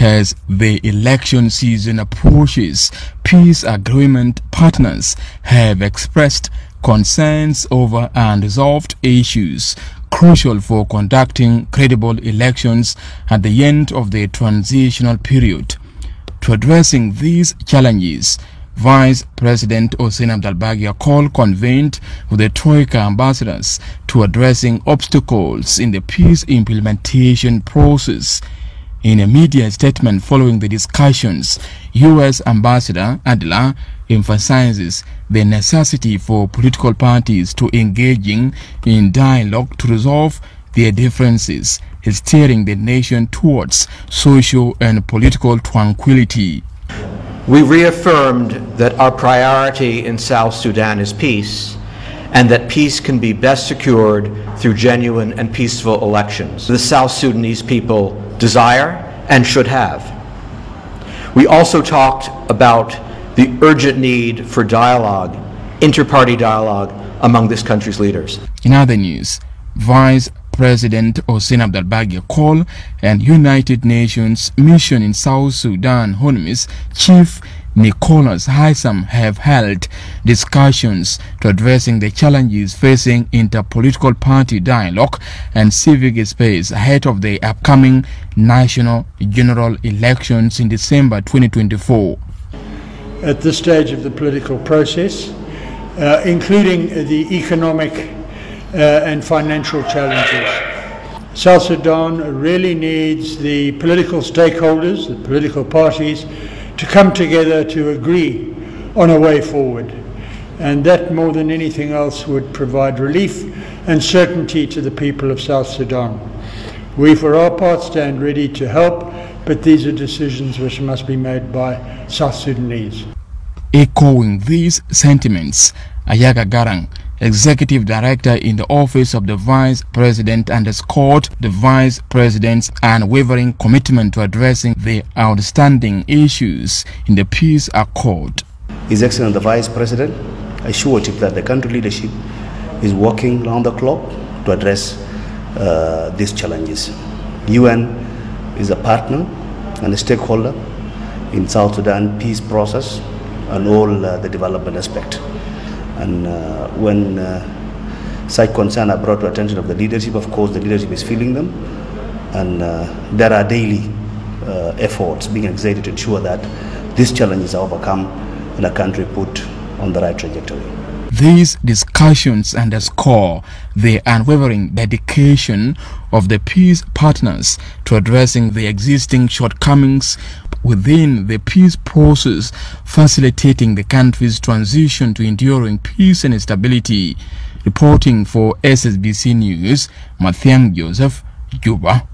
As the election season approaches, peace agreement partners have expressed concerns over unresolved issues crucial for conducting credible elections at the end of the transitional period. To addressing these challenges, Vice President Hussein Abdelbagi Akol convened with the Troika ambassadors to addressing obstacles in the peace implementation process. In a media statement following the discussions, U.S. Ambassador Adler emphasizes the necessity for political parties to engaging in dialogue to resolve their differences, steering the nation towards social and political tranquility. We reaffirmed that our priority in South Sudan is peace and that peace can be best secured through genuine and peaceful elections. The South Sudanese people desire and should have. We also talked about the urgent need for dialogue, inter-party dialogue among this country's leaders. In other news, Vice President Hussein Abdelbagi Akol and United Nations mission in South Sudan, UNMISS Chief Nicholas Haysom have held discussions to addressing the challenges facing interpolitical party dialogue and civic space ahead of the upcoming national general elections in December 2024. At this stage of the political process, uh, including the economic uh, and financial challenges. South Sudan really needs the political stakeholders, the political parties, to come together to agree on a way forward. And that, more than anything else, would provide relief and certainty to the people of South Sudan. We, for our part, stand ready to help, but these are decisions which must be made by South Sudanese. Echoing these sentiments, Ayaga Garang executive director in the office of the vice president underscored the vice president's unwavering commitment to addressing the outstanding issues in the peace accord. His Excellency the Vice President assured him that the country leadership is working round the clock to address uh, these challenges. UN is a partner and a stakeholder in South Sudan peace process and all uh, the development aspect. And uh, when uh, such concerns are brought to attention of the leadership, of course, the leadership is feeling them. And uh, there are daily efforts being exerted to ensure that these challenges are overcome and the country put on the right trajectory. These discussions underscore the unwavering dedication of the peace partners to addressing the existing shortcomings within the peace process, facilitating the country's transition to enduring peace and stability. Reporting for SSBC News, Mathiang Joseph, Juba.